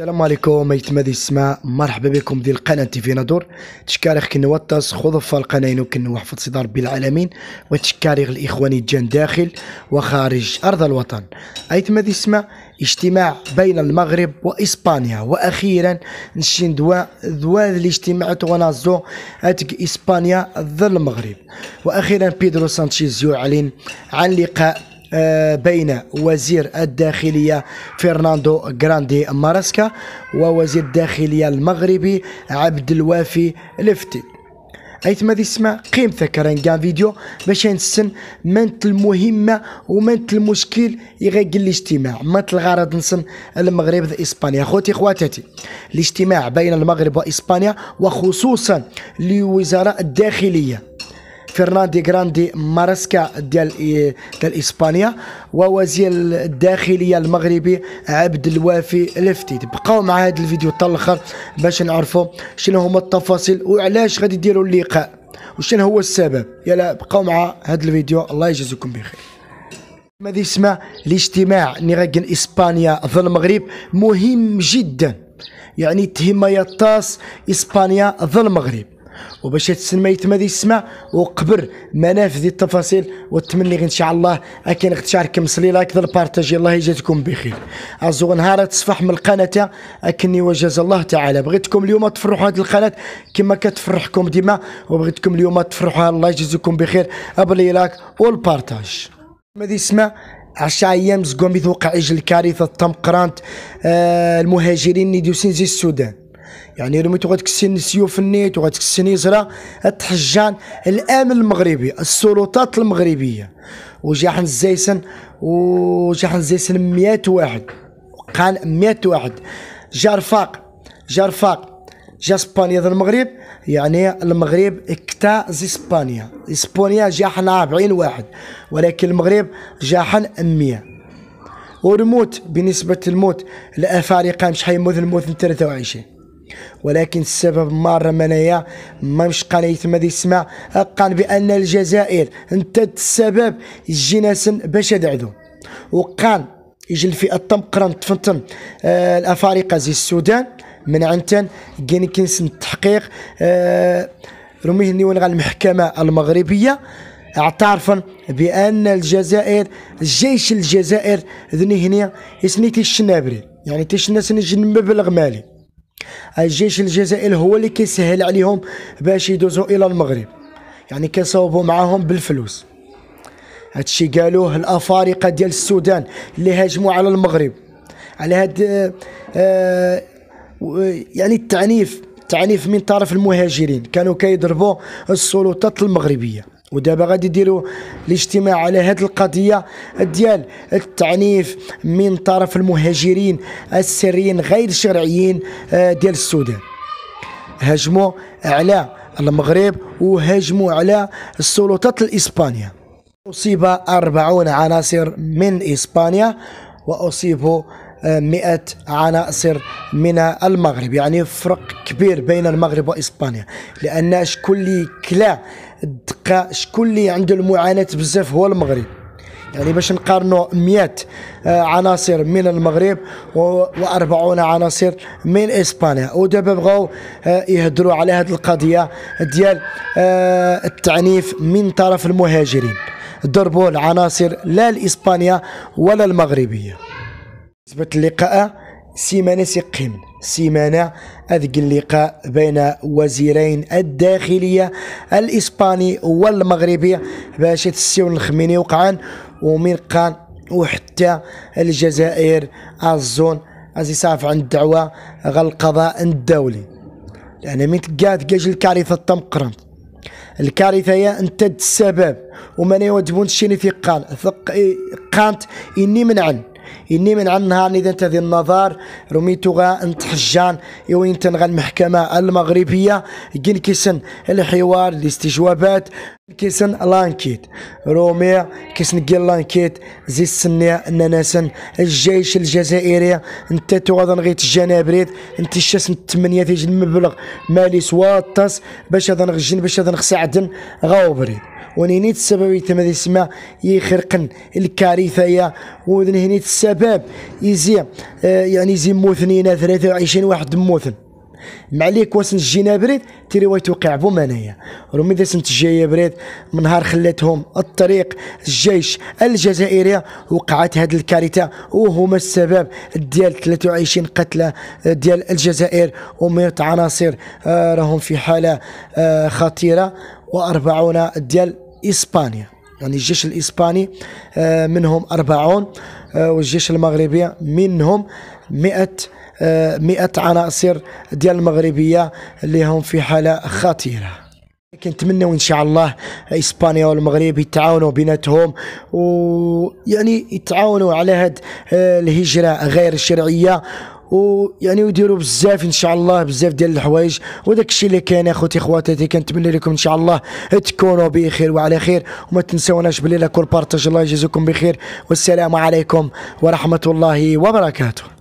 السلام عليكم ايتمادي السماء مرحبا بكم ديال القناة تيفي نادور تشكاريخ كن وطاس خذ القناين وكن وحفظ صدار ربي العالمين وتشكاريخ الاخوان الجان داخل وخارج أرض الوطن. ايتمادي السماء اجتماع بين المغرب وإسبانيا. وأخيرا نشين دواء دواء الاجتماع تغنازو اتك إسبانيا ضد المغرب. وأخيرا بيدرو سانشيز يعلن عن لقاء بين وزير الداخلية فرناندو غراندي ماراسكا ووزير الداخلية المغربي عبد الوافي لفتي. أيت ما يسمع؟ قيمته كان فيديو باش نسن منت المهمة ومنت المشكل يغيق الاجتماع. منت الغرض نسن المغرب إسبانيا. خوتي خواتاتي الاجتماع بين المغرب وإسبانيا وخصوصا لوزراء الداخلية. فرناندي غراندي مارسكا ديال ديال إسبانيا ووزير الداخلية المغربي عبد الوافي لفتيت بقاو مع هذا الفيديو حتى الآخر باش نعرفوا شنو هما التفاصيل وعلاش غادي يديروا اللقاء وشنو هو السبب. يلا بقاو مع هذا الفيديو. الله يجازيكم بخير. ماذا اسمه الاجتماع نيغاكن إسبانيا ضد المغرب؟ مهم جدا. يعني تهم يطاس إسبانيا ضد المغرب. وباش تسمى يتمادي السماء وقبر منافذ التفاصيل والتمني إن شاء الله. اكين تشارك مسلي لايك ذا البارتاجي. الله يجازيكم بخير. أزو نهار تصفح من القناة. أكني وجاز الله تعالى. بغيتكم اليوم تفرحوا هذه القناة كما كتفرحكم ديما. وبغيتكم اليوم تفرحوا. الله يجازيكم بخير. أبلي لايك والبارتاج. ماذا اسمع عشا أيام زقوم يتوقع يجي الكارثة تم قرانت آه المهاجرين نديوسين زي السودان. يعني رميتو غتكسين سيوف النيت وغتكسين يزرا التحجان الآمن المغربي السلطات المغربية. وجا حن الزيسن وجا حن الزيسن 100 واحد قال 100 واحد. جا رفاق جا رفاق جا اسبانيا المغرب يعني المغرب اكتا زي إسبانيا. إسبانيا جا حن 40 واحد ولكن المغرب جا حن 100 والموت بالنسبة للموت الأفارقة مش حيموت الموت 23 ولكن السبب مرة منايا ما مش قال يتم يسمع قال بأن الجزائر انت السبب جناسا باش دعدو وقال يجي الفئة قرن تفنتن آه الأفارقة زي السودان من عنتن كاين كنس التحقيق آه رميه نيون المحكمة المغربية اعترفا بأن الجزائر الجيش الجزائر ذني هنا يسنيتي الشنابري يعني تيش نجن مبلغ مالي. الجيش الجزائري هو اللي كيسهل عليهم باش يدوزوا إلى المغرب. يعني كيصوبوا معاهم بالفلوس. هادشي قالوه الأفارقة ديال السودان اللي هاجموا على المغرب. على هاد آه, آه، يعني التعنيف التعنيف من طرف المهاجرين. كانوا كيضربوا السلطات المغربية. ودابا غادي يديروا الاجتماع على هذه القضية ديال التعنيف من طرف المهاجرين السريين غير الشرعيين آه، ديال السودان. هاجموا على المغرب وهاجموا على السلطات الإسبانية. أصيب أربعون عناصر من إسبانيا وأصيبوا مئة عناصر من المغرب يعني فرق كبير بين المغرب وإسبانيا لأن شكون اللي كلا شكون اللي عنده المعاناة بزاف هو المغرب. يعني باش نقارنوا 100 آه، عناصر من المغرب و40 عناصر من إسبانيا. ودابا بغاو آه، يهضروا على هذه القضية ديال آه، التعنيف من طرف المهاجرين. ضربوا العناصر لا الإسبانية ولا المغربية. بالنسبة للقاء سيمانة سيقيم سيمانة هذيك اللقاء بين وزيرين الداخلية الإسباني والمغربي. باش تسيو الخميني وقعان ومن قان وحتى الجزائر الزون. أزي صافي عن الدعوة غا القضاء الدولي. لأن من تقاد كاج الكارثة تم قرنت الكارثة هي انت السبب. ومن يوجبون الشيني في قان ثق قانت إني منعن. إني من عنها إذا ذي النظر رميتوغا أنت حجان يوين تنغى المحكمة المغربية جين كيسن الحوار الاستجوابات كيسن لانكيت. رومي كيسن جيل لانكيت زي السنية ناسن الجيش الجزائري أنت توغضن غيت الجنابريت أنت الشاس التمنية تيجي المبلغ مالي سواطس باش هذا نغجن باش هذا نخسعدن غاوبريد ونينيت السبب يتم ذي السماء يخرقن الكارثة يا ونهنيت السبب شباب يزي آه، يعني يزي موثنين 23 واحد موثن. معليك واسن جينا بريد تيري واي توقع منايا رمي ذا سنت جاية بريد؟ من نهار خلاتهم الطريق الجيش الجزائري وقعت هذه الكارثة وهما السبب ديال 23 قتلى ديال الجزائر و100 عناصر آه، راهم في حالة آه، خطيرة و40 ديال إسبانيا. يعني الجيش الإسباني آه، منهم أربعون آه، والجيش المغربي منهم مئة آه، مئة عناصر ديال المغربية اللي هم في حالة خطيرة. كنتمنوا إن شاء الله إسبانيا والمغرب يتعاونوا بيناتهم ويعني يتعاونوا على هاد الهجرة غير الشرعيه ويعني يديروا بزاف إن شاء الله بزاف ديال الحوايج. وداك الشيء اللي كاين أخوتي خواتاتي كنتمنى لكم إن شاء الله تكونوا بخير وعلى خير. وما تنسوناش بلي لا كل بارطاج. الله يجزيكم بخير. والسلام عليكم ورحمة الله وبركاته.